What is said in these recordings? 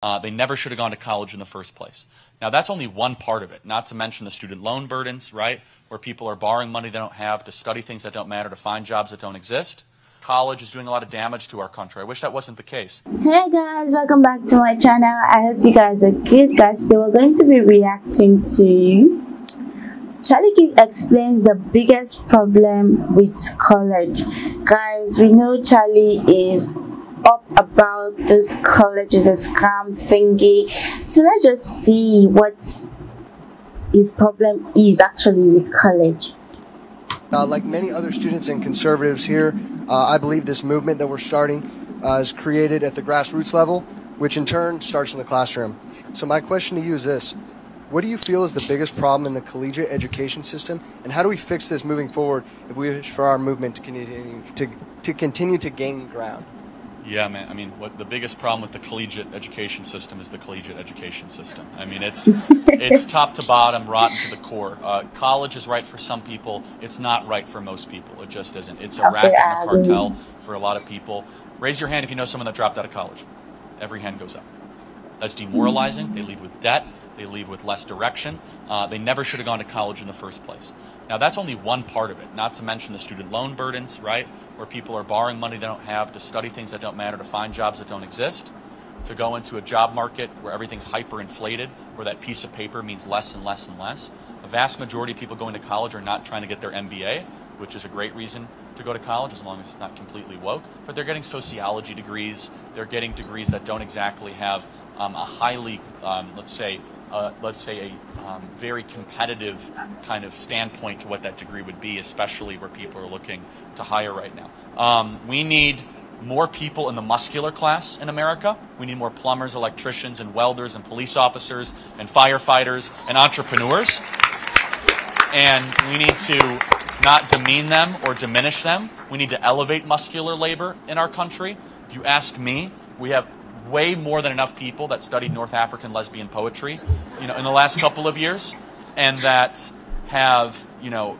Uh, they never should have gone to college in the first place. Now, that's only one part of it, not to mention the student loan burdens, right? Where people are borrowing money they don't have to study things that don't matter, to find jobs that don't exist. College is doing a lot of damage to our country. I wish that wasn't the case. Hey guys, welcome back to my channel. I hope you guys are good, guys. Today we're going to be reacting to Charlie Kirk explains the biggest problem with college. Guys, we know Charlie is about this college is a scam thingy. So let's just see what his problem is actually with college. Uh, like many other students and conservatives here, uh, I believe this movement that we're starting uh, is created at the grassroots level, which in turn starts in the classroom. So my question to you is this. What do you feel is the biggest problem in the collegiate education system, and how do we fix this moving forward if we wish for our movement to continue to, to continue to gain ground? Yeah, man. I mean, what the biggest problem with the collegiate education system is the collegiate education system. I mean, it's it's top to bottom, rotten to the core. Uh, college is right for some people. It's not right for most people. It just isn't. It's a racket and a cartel for a lot of people. Raise your hand if you know someone that dropped out of college. Every hand goes up. That's demoralizing. They leave with debt. They leave with less direction. Uh, they never should have gone to college in the first place. Now, that's only one part of it, not to mention the student loan burdens, right? Where people are borrowing money they don't have to study things that don't matter, to find jobs that don't exist, to go into a job market where everything's hyperinflated, where that piece of paper means less and less and less. A vast majority of people going to college are not trying to get their MBA, which is a great reason to go to college as long as it's not completely woke. But they're getting sociology degrees. They're getting degrees that don't exactly have um, a highly, um, let's say, uh, let's say, a um, very competitive kind of standpoint to what that degree would be, especially where people are looking to hire right now. Um, we need more people in the muscular class in America. We need more plumbers, electricians, and welders, and police officers, and firefighters, and entrepreneurs. And we need to not demean them or diminish them. We need to elevate muscular labor in our country. If you ask me, we have way more than enough people that studied North African lesbian poetry, you know, in the last couple of years, and that have, you know,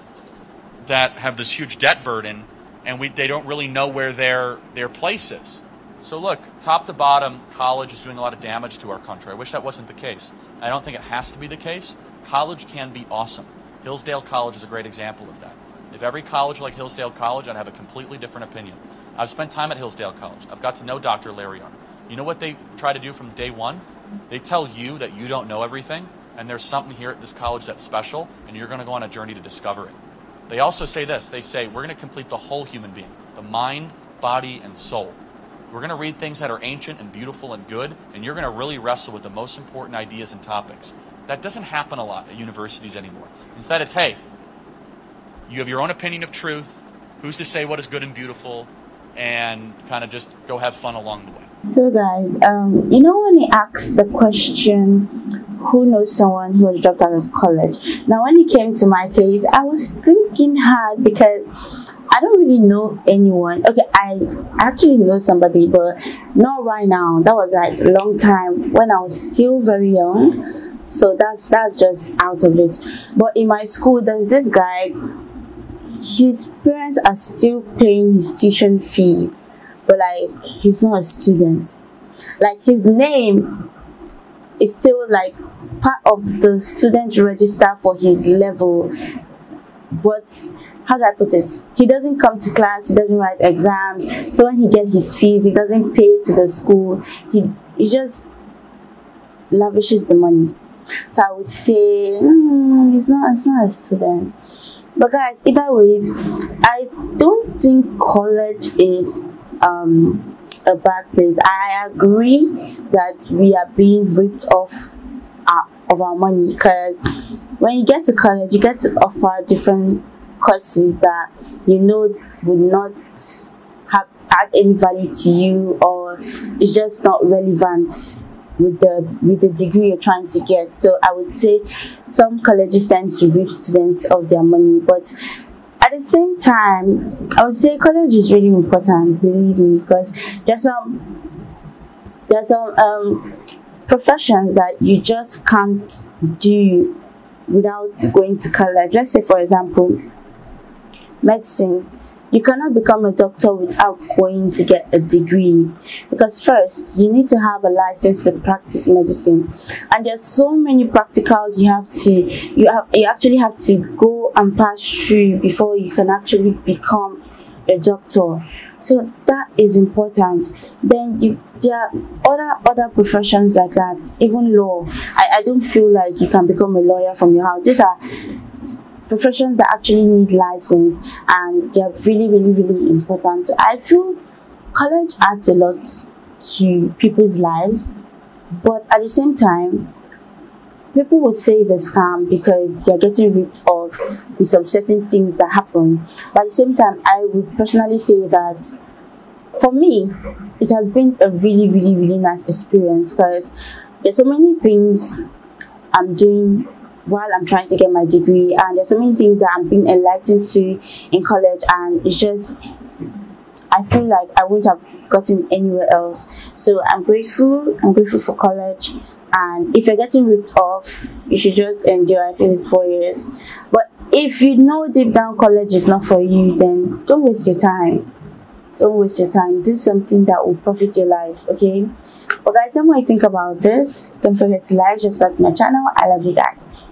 that have this huge debt burden, and we, they don't really know where their their place is. So look, top to bottom, college is doing a lot of damage to our country. I wish that wasn't the case. I don't think it has to be the case. College can be awesome. Hillsdale College is a great example of that. If every college like Hillsdale College, I'd have a completely different opinion. I've spent time at Hillsdale College. I've got to know Dr. Larry Arnn. You know what they try to do from day one? They tell you that you don't know everything, and there's something here at this college that's special, and you're going to go on a journey to discover it. They also say this they say, we're going to complete the whole human being the mind, body, and soul. We're going to read things that are ancient and beautiful and good, and you're going to really wrestle with the most important ideas and topics. That doesn't happen a lot at universities anymore. Instead, it's hey, you have your own opinion of truth. Who's to say what is good and beautiful? and kind of just go have fun along the way. So, guys, um, you know when he asked the question, who knows someone who has dropped out of college? Now, when it came to my case, I was thinking hard because I don't really know anyone. Okay, I actually know somebody, but not right now. That was like a long time when I was still very young. So that's that's just out of it. But in my school, there's this guy his parents are still paying his tuition fee, but like he's not a student. Like his name is still like part of the student register for his level, but how do I put it? He doesn't come to class, he doesn't write exams. So when he get his fees, he doesn't pay to the school. He he just lavishes the money. So I would say mm, he's not he's not a student. But guys, either ways, I don't think college is um, a bad place. I agree that we are being ripped off uh, of our money because when you get to college, you get to offer different courses that you know would not have add any value to you or it's just not relevant with the with the degree you're trying to get. So I would say some colleges tend to rip students of their money, but at the same time, I would say college is really important. Believe me, because there's some there's some um, professions that you just can't do without going to college. Let's say, for example, medicine. You cannot become a doctor without going to get a degree. Because first you need to have a license to practice medicine. And there's so many practicals you have to you have you actually have to go and pass through before you can actually become a doctor. So that is important. Then you there are other other professions like that. Even law. I, I don't feel like you can become a lawyer from your house. These are professions that actually need license and they're really really really important. I feel college adds a lot to people's lives but at the same time people would say it's a scam because they're getting ripped off with some certain things that happen. But at the same time i would personally say that for me it has been a really really really nice experience because there's so many things i'm doing while I'm trying to get my degree and there's so many things that I'm being enlightened to in college and it's just I feel like I wouldn't have gotten anywhere else. So I'm grateful. I'm grateful for college. And if you're getting ripped off, you should just endure. I feel it's four years. But if you know deep down college is not for you, then don't waste your time. Don't waste your time. Do something that will profit your life, okay? But guys, what you think about this. Don't forget to like, just subscribe to my channel. I love you guys.